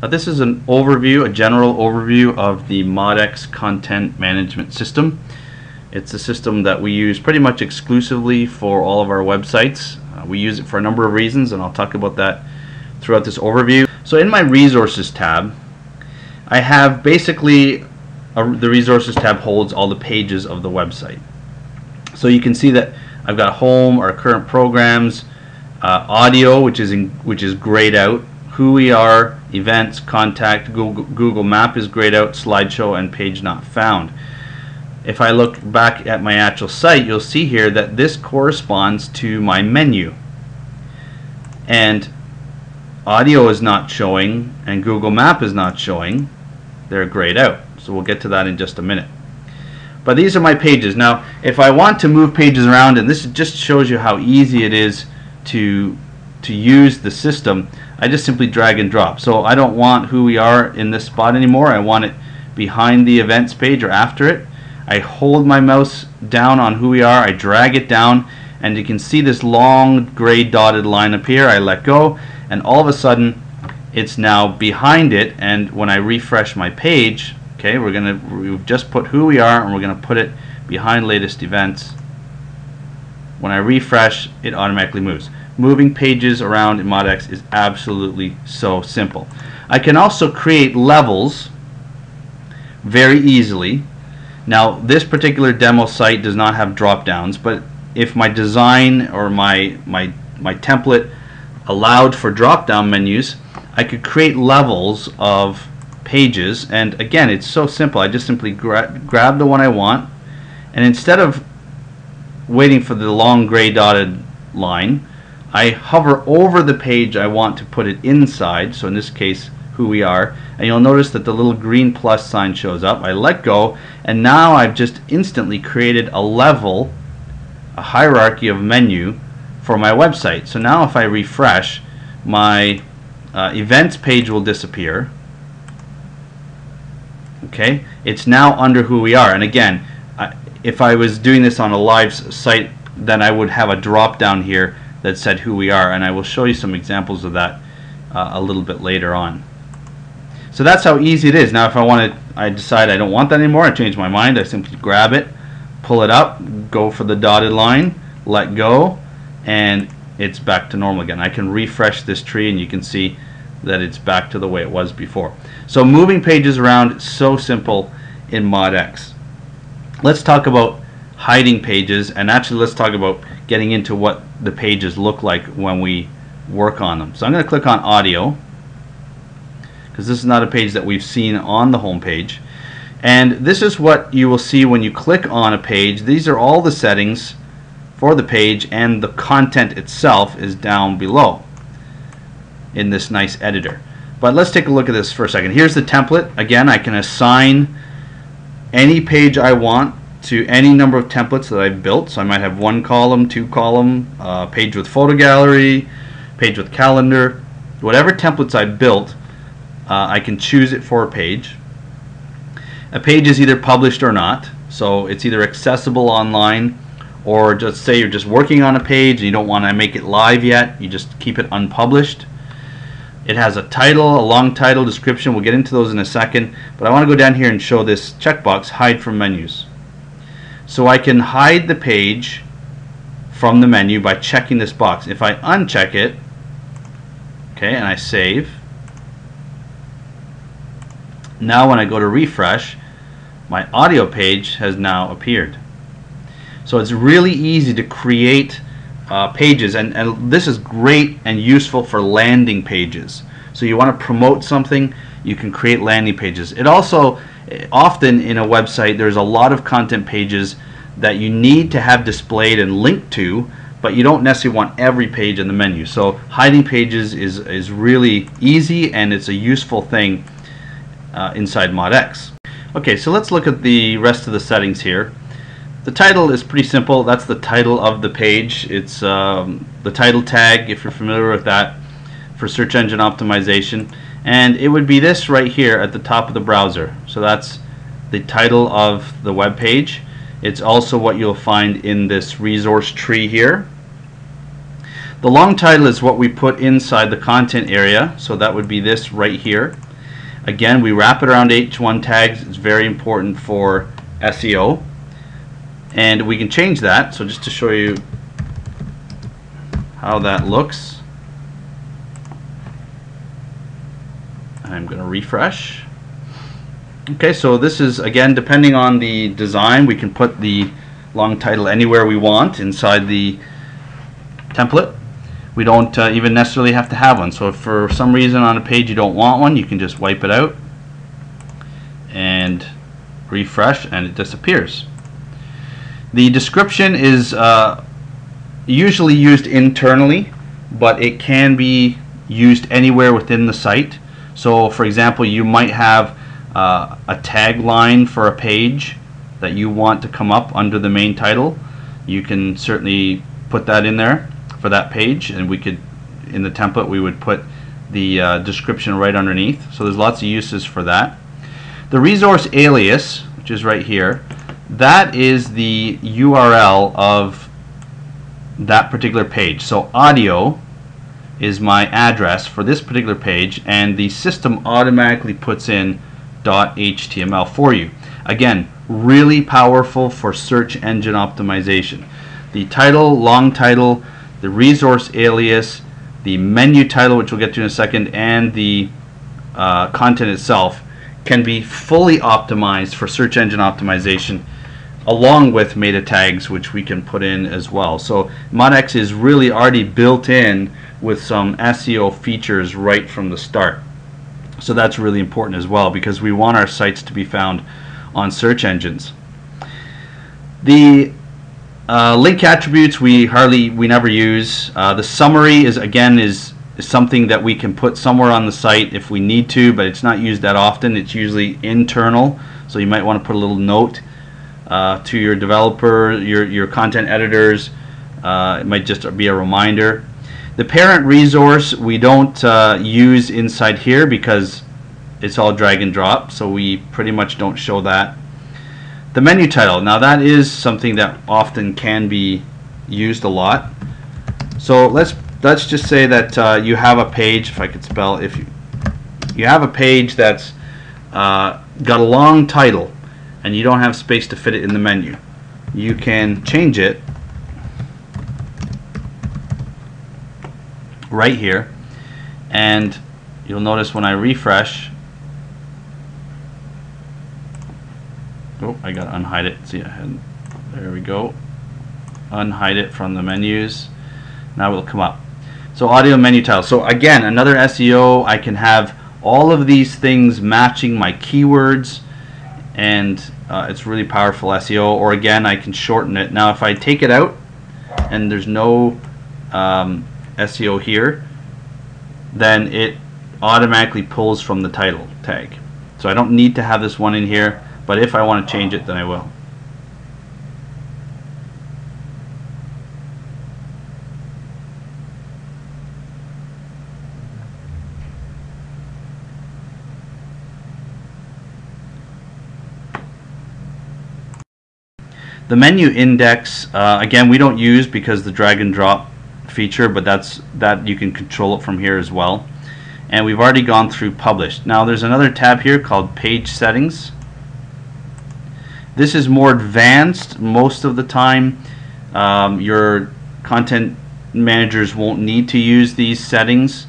Uh, this is an overview, a general overview of the MODX content management system. It's a system that we use pretty much exclusively for all of our websites. Uh, we use it for a number of reasons and I'll talk about that throughout this overview. So in my resources tab I have basically a, the resources tab holds all the pages of the website. So you can see that I've got home, our current programs, uh, audio which is in, which is grayed out who we are, events, contact, Google, Google Map is grayed out, slideshow, and page not found. If I look back at my actual site, you'll see here that this corresponds to my menu. And audio is not showing, and Google Map is not showing. They're grayed out. So we'll get to that in just a minute. But these are my pages. Now, if I want to move pages around, and this just shows you how easy it is to to use the system, I just simply drag and drop. So I don't want who we are in this spot anymore. I want it behind the events page or after it. I hold my mouse down on who we are, I drag it down, and you can see this long gray dotted line here. I let go, and all of a sudden it's now behind it, and when I refresh my page, okay, we're gonna we've just put who we are, and we're gonna put it behind latest events. When I refresh, it automatically moves moving pages around in MODX is absolutely so simple. I can also create levels very easily. Now this particular demo site does not have drop downs but if my design or my my my template allowed for drop down menus I could create levels of pages and again it's so simple I just simply gra grab the one I want and instead of waiting for the long gray dotted line I hover over the page I want to put it inside, so in this case who we are, and you'll notice that the little green plus sign shows up. I let go, and now I've just instantly created a level, a hierarchy of menu for my website. So now if I refresh, my uh, events page will disappear. Okay, it's now under who we are, and again, if I was doing this on a live site, then I would have a drop down here that said who we are and I will show you some examples of that uh, a little bit later on. So that's how easy it is. Now if I want to, I decide I don't want that anymore, I change my mind, I simply grab it, pull it up, go for the dotted line, let go, and it's back to normal again. I can refresh this tree and you can see that it's back to the way it was before. So moving pages around, so simple in MODX. Let's talk about hiding pages and actually let's talk about getting into what the pages look like when we work on them. So I'm going to click on audio because this is not a page that we've seen on the home page and this is what you will see when you click on a page. These are all the settings for the page and the content itself is down below in this nice editor. But let's take a look at this for a second. Here's the template. Again, I can assign any page I want to any number of templates that I've built. So I might have one column, two column, uh, page with photo gallery, page with calendar. Whatever templates I built, uh, I can choose it for a page. A page is either published or not. So it's either accessible online or just say you're just working on a page and you don't want to make it live yet. You just keep it unpublished. It has a title, a long title, description. We'll get into those in a second. But I want to go down here and show this checkbox, hide from menus. So I can hide the page from the menu by checking this box. If I uncheck it, okay, and I save, now when I go to refresh, my audio page has now appeared. So it's really easy to create uh, pages and, and this is great and useful for landing pages. So you want to promote something, you can create landing pages. It also often in a website there's a lot of content pages that you need to have displayed and linked to but you don't necessarily want every page in the menu so hiding pages is, is really easy and it's a useful thing uh, inside MODX okay so let's look at the rest of the settings here the title is pretty simple. That's the title of the page. It's um, the title tag if you're familiar with that for search engine optimization. And it would be this right here at the top of the browser. So that's the title of the web page. It's also what you'll find in this resource tree here. The long title is what we put inside the content area. So that would be this right here. Again, we wrap it around H1 tags. It's very important for SEO. And we can change that. So just to show you how that looks, I'm going to refresh. Okay, so this is, again, depending on the design, we can put the long title anywhere we want inside the template. We don't uh, even necessarily have to have one. So if for some reason on a page you don't want one, you can just wipe it out and refresh and it disappears. The description is uh, usually used internally, but it can be used anywhere within the site. So for example, you might have uh, a tagline for a page that you want to come up under the main title. You can certainly put that in there for that page and we could in the template we would put the uh, description right underneath so there's lots of uses for that the resource alias which is right here that is the URL of that particular page. So audio is my address for this particular page and the system automatically puts in .html for you. Again really powerful for search engine optimization. The title long title the resource alias, the menu title, which we'll get to in a second, and the uh, content itself can be fully optimized for search engine optimization along with meta tags which we can put in as well. So MODX is really already built in with some SEO features right from the start. So that's really important as well because we want our sites to be found on search engines. The uh, link attributes we hardly we never use. Uh, the summary is again is, is something that we can put somewhere on the site if we need to, but it's not used that often. It's usually internal, so you might want to put a little note uh, to your developer, your your content editors. Uh, it might just be a reminder. The parent resource we don't uh, use inside here because it's all drag and drop, so we pretty much don't show that. The menu title, now that is something that often can be used a lot. So let's let's just say that uh, you have a page, if I could spell, if you, you have a page that's uh, got a long title and you don't have space to fit it in the menu. You can change it right here and you'll notice when I refresh Oh, I gotta unhide it. See, I there we go. Unhide it from the menus. Now it'll come up. So audio menu title. So again, another SEO. I can have all of these things matching my keywords, and uh, it's really powerful SEO. Or again, I can shorten it. Now, if I take it out, and there's no um, SEO here, then it automatically pulls from the title tag. So I don't need to have this one in here but if I want to change it then I will. The menu index, uh, again, we don't use because the drag and drop feature, but that's that you can control it from here as well. And we've already gone through published. Now there's another tab here called page settings. This is more advanced most of the time. Um, your content managers won't need to use these settings,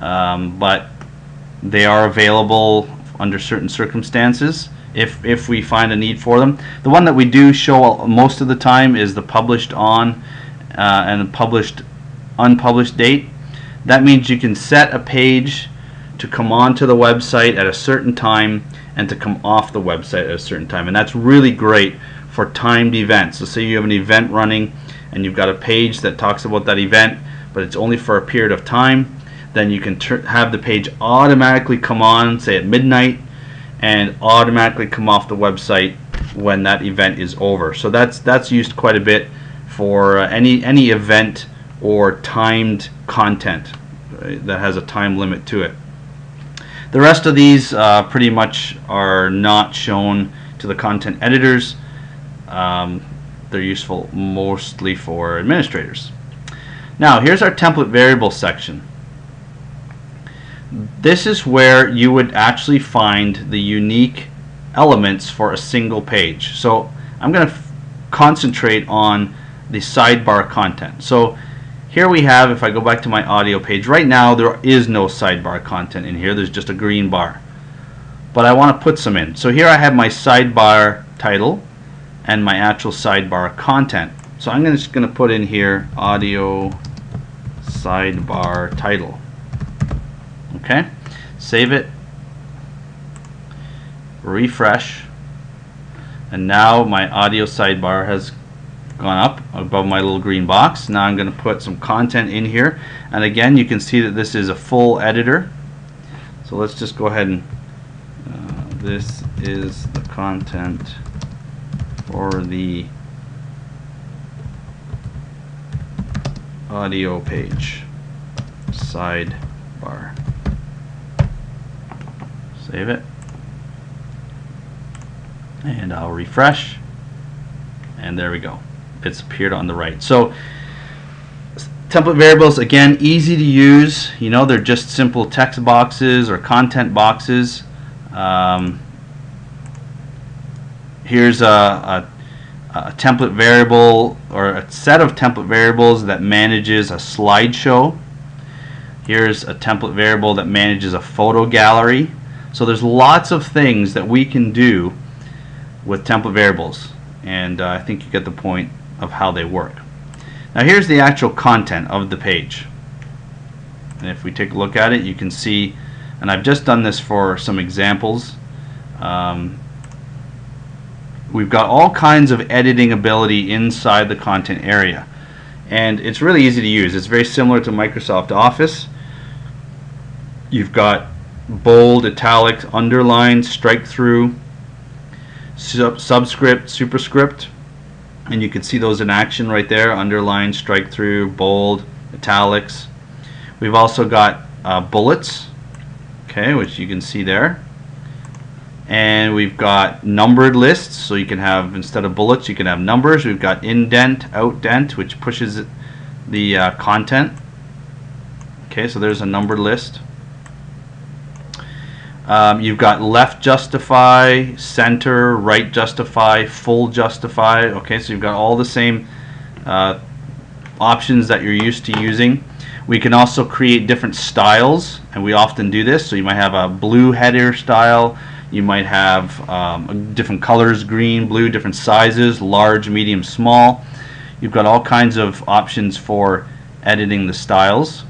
um, but they are available under certain circumstances if, if we find a need for them. The one that we do show most of the time is the published on uh, and published unpublished date. That means you can set a page to come onto the website at a certain time and to come off the website at a certain time. And that's really great for timed events. So say you have an event running and you've got a page that talks about that event, but it's only for a period of time, then you can have the page automatically come on, say at midnight, and automatically come off the website when that event is over. So that's that's used quite a bit for uh, any any event or timed content uh, that has a time limit to it. The rest of these uh, pretty much are not shown to the content editors. Um, they're useful mostly for administrators. Now here's our template variable section. This is where you would actually find the unique elements for a single page. So I'm going to concentrate on the sidebar content. So here we have, if I go back to my audio page, right now there is no sidebar content in here. There's just a green bar. But I want to put some in. So here I have my sidebar title and my actual sidebar content. So I'm just going to put in here audio sidebar title. Okay, save it, refresh, and now my audio sidebar has gone up above my little green box. Now I'm going to put some content in here, and again you can see that this is a full editor. So let's just go ahead and uh, this is the content for the audio page. Sidebar save it. And I'll refresh. And there we go. It's appeared on the right. So template variables again easy to use. You know they're just simple text boxes or content boxes. Um, here's a, a, a, template variable or a set of template variables that manages a slideshow. Here's a template variable that manages a photo gallery so there's lots of things that we can do with template variables and uh, I think you get the point of how they work. Now here's the actual content of the page. And if we take a look at it you can see and I've just done this for some examples um, we've got all kinds of editing ability inside the content area. And it's really easy to use. It's very similar to Microsoft Office. You've got bold, italic, underline, strike through, sub subscript, superscript, and you can see those in action right there, underline, strike through, bold, italics. We've also got uh, bullets, okay, which you can see there. And we've got numbered lists, so you can have, instead of bullets, you can have numbers. We've got indent, outdent, which pushes the uh, content. Okay, so there's a numbered list. Um, you've got left justify, center, right justify, full justify. Okay, so you've got all the same uh, options that you're used to using. We can also create different styles, and we often do this. So you might have a blue header style. You might have um, different colors, green, blue, different sizes, large, medium, small. You've got all kinds of options for editing the styles.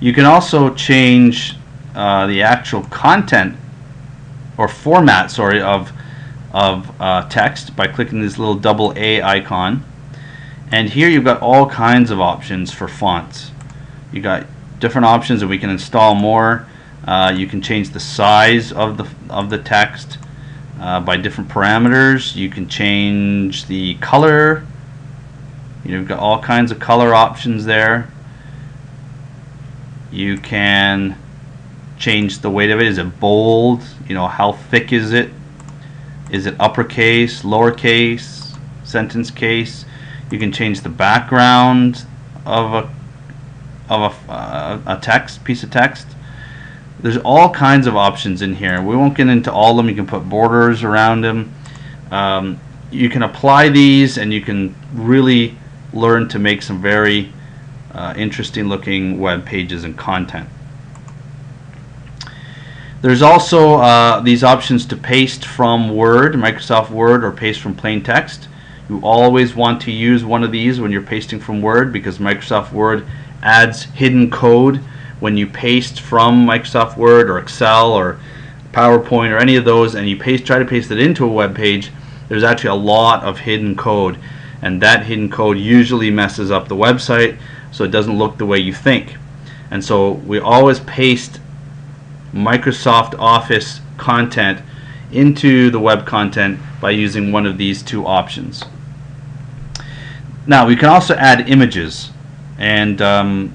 You can also change uh, the actual content or format, sorry, of of uh, text by clicking this little double A icon. And here you've got all kinds of options for fonts. You got different options and we can install more. Uh, you can change the size of the of the text uh, by different parameters. You can change the color. You know, you've got all kinds of color options there. You can change the weight of it. Is it bold? You know, how thick is it? Is it uppercase, lowercase, sentence case? You can change the background of a of a, uh, a text piece of text. There's all kinds of options in here. We won't get into all of them. You can put borders around them. Um, you can apply these and you can really learn to make some very uh, interesting looking web pages and content. There's also uh, these options to paste from Word, Microsoft Word, or paste from plain text. You always want to use one of these when you're pasting from Word because Microsoft Word adds hidden code when you paste from Microsoft Word or Excel or PowerPoint or any of those and you paste, try to paste it into a web page, there's actually a lot of hidden code and that hidden code usually messes up the website so it doesn't look the way you think. And so we always paste Microsoft Office content into the web content by using one of these two options. Now we can also add images and um,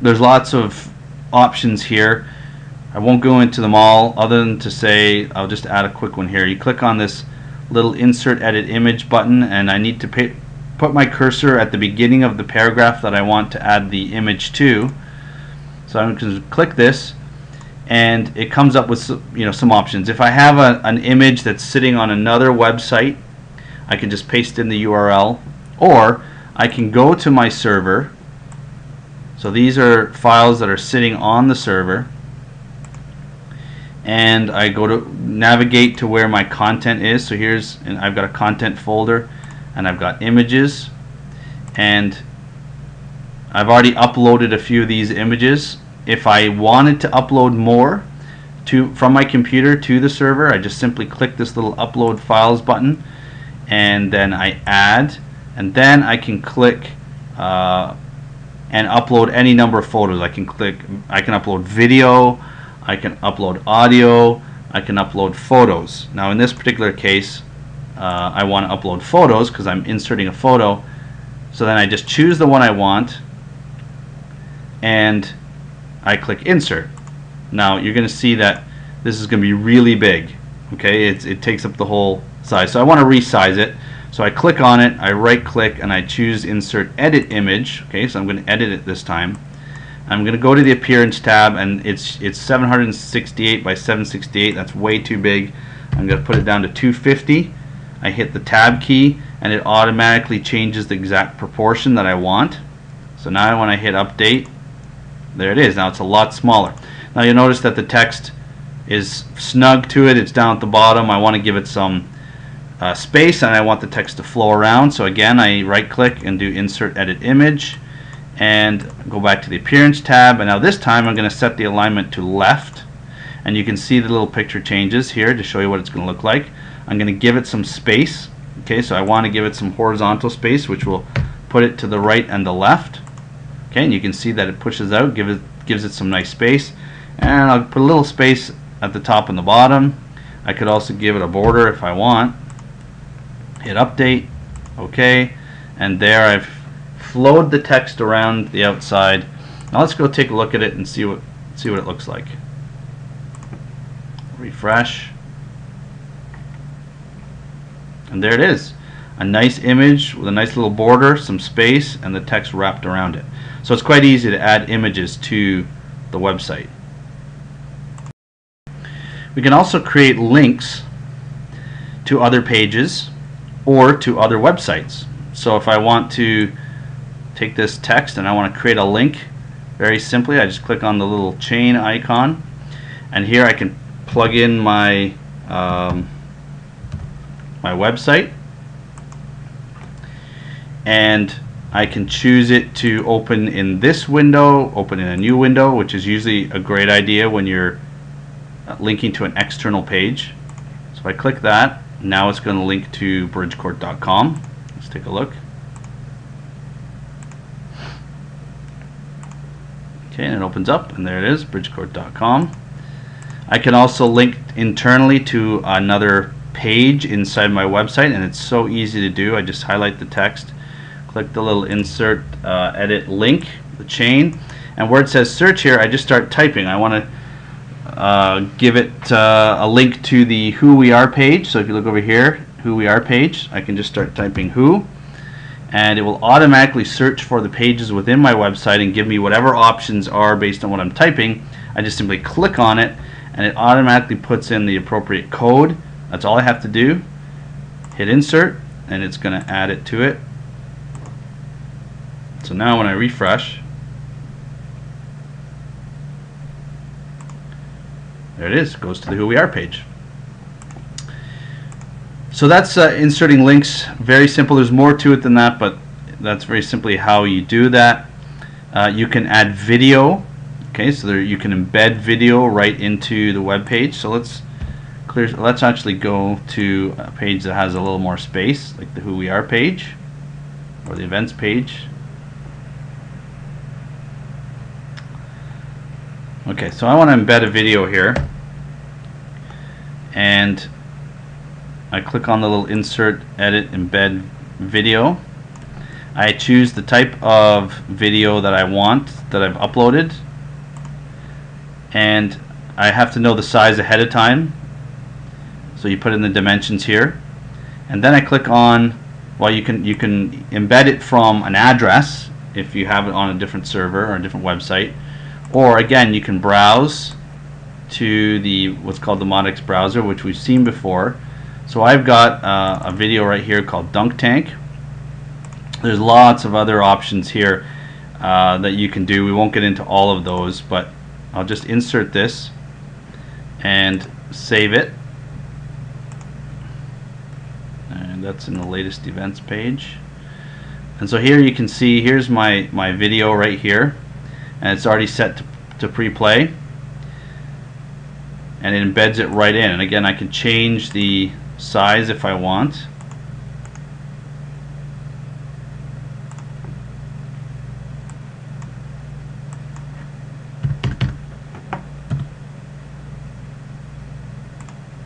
there's lots of options here. I won't go into them all other than to say I'll just add a quick one here. You click on this little insert edit image button and I need to pay, put my cursor at the beginning of the paragraph that I want to add the image to So I'm going to click this and it comes up with you know some options. If I have a, an image that's sitting on another website, I can just paste in the URL or I can go to my server. So these are files that are sitting on the server and I go to navigate to where my content is. So here's and I've got a content folder and I've got images and I've already uploaded a few of these images if I wanted to upload more to from my computer to the server I just simply click this little upload files button and then I add and then I can click uh, and upload any number of photos. I can click I can upload video I can upload audio I can upload photos. Now in this particular case uh, I want to upload photos because I'm inserting a photo. So then I just choose the one I want and I click insert. Now you're gonna see that this is gonna be really big okay? It's, it takes up the whole size. So I want to resize it. So I click on it I right click and I choose insert edit image okay? So I'm going to edit it this time. I'm going to go to the appearance tab and it's it's 768 by 768 that's way too big. I'm going to put it down to 250 I hit the tab key and it automatically changes the exact proportion that I want. So now when I hit update there it is. Now it's a lot smaller. Now you'll notice that the text is snug to it. It's down at the bottom. I want to give it some uh, space and I want the text to flow around. So again I right click and do insert edit image and go back to the appearance tab. And now this time I'm going to set the alignment to left. And you can see the little picture changes here to show you what it's going to look like. I'm going to give it some space. Okay so I want to give it some horizontal space which will put it to the right and the left okay and you can see that it pushes out give it gives it some nice space. And I'll put a little space at the top and the bottom. I could also give it a border if I want. Hit update okay. And there I've flowed the text around the outside. Now let's go take a look at it and see what see what it looks like. Refresh. And there it is a nice image with a nice little border some space and the text wrapped around it. So it's quite easy to add images to the website. We can also create links to other pages or to other websites. So if I want to take this text and I want to create a link, very simply I just click on the little chain icon. And here I can plug in my um, my website and I can choose it to open in this window, open in a new window, which is usually a great idea when you're linking to an external page. So if I click that, now it's going to link to bridgecourt.com. Let's take a look. Okay, and it opens up, and there it is, bridgecourt.com. I can also link internally to another page inside my website, and it's so easy to do. I just highlight the text, click the little insert, uh, edit link, the chain, and where it says search here, I just start typing. I want to uh, give it uh, a link to the who we are page. So if you look over here who we are page I can just start typing who and it will automatically search for the pages within my website and give me whatever options are based on what I'm typing. I just simply click on it and it automatically puts in the appropriate code. That's all I have to do. Hit insert and it's gonna add it to it so now when I refresh There it is, goes to the Who We Are page. So that's uh, inserting links, very simple. There's more to it than that, but that's very simply how you do that. Uh, you can add video, okay, so there you can embed video right into the web page. So let's clear. Let's actually go to a page that has a little more space, like the Who We Are page or the events page. Okay, so I want to embed a video here. And I click on the little insert, edit, embed video. I choose the type of video that I want that I've uploaded. And I have to know the size ahead of time. So you put in the dimensions here. And then I click on, well you can, you can embed it from an address if you have it on a different server or a different website or again you can browse to the what's called the MODX browser which we've seen before. So I've got uh, a video right here called Dunk Tank. There's lots of other options here uh, that you can do. We won't get into all of those but I'll just insert this and save it. And that's in the latest events page. And so here you can see here's my my video right here and it's already set to, to pre-play. And it embeds it right in. And again I can change the size if I want.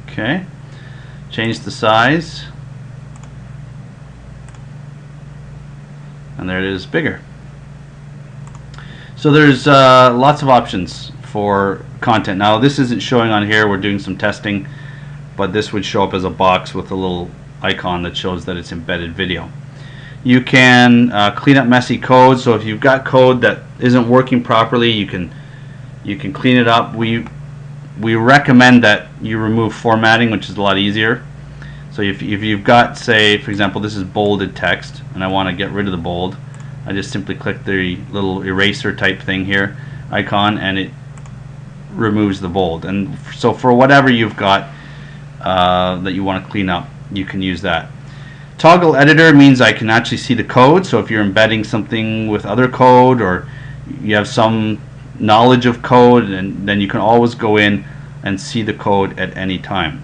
Okay. Change the size. And there it is bigger so there's uh, lots of options for content. Now this isn't showing on here. We're doing some testing but this would show up as a box with a little icon that shows that it's embedded video. You can uh, clean up messy code. So if you've got code that isn't working properly you can you can clean it up. We we recommend that you remove formatting which is a lot easier. So if, if you've got say for example this is bolded text and I want to get rid of the bold I just simply click the little eraser type thing here icon and it removes the bold. And so for whatever you've got uh, that you want to clean up you can use that. Toggle editor means I can actually see the code. So if you're embedding something with other code or you have some knowledge of code and then you can always go in and see the code at any time.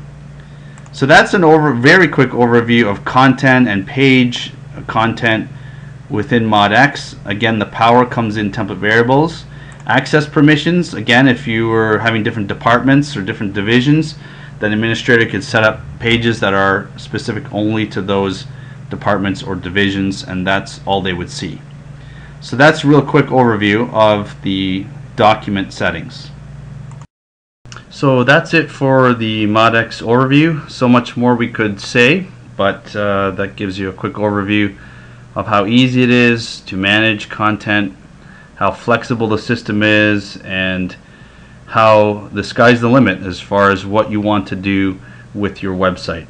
So that's an over very quick overview of content and page content within MODX again the power comes in template variables access permissions again if you were having different departments or different divisions then administrator could set up pages that are specific only to those departments or divisions and that's all they would see so that's a real quick overview of the document settings. So that's it for the MODX overview. So much more we could say, but uh, that gives you a quick overview of how easy it is to manage content, how flexible the system is, and how the sky's the limit as far as what you want to do with your website.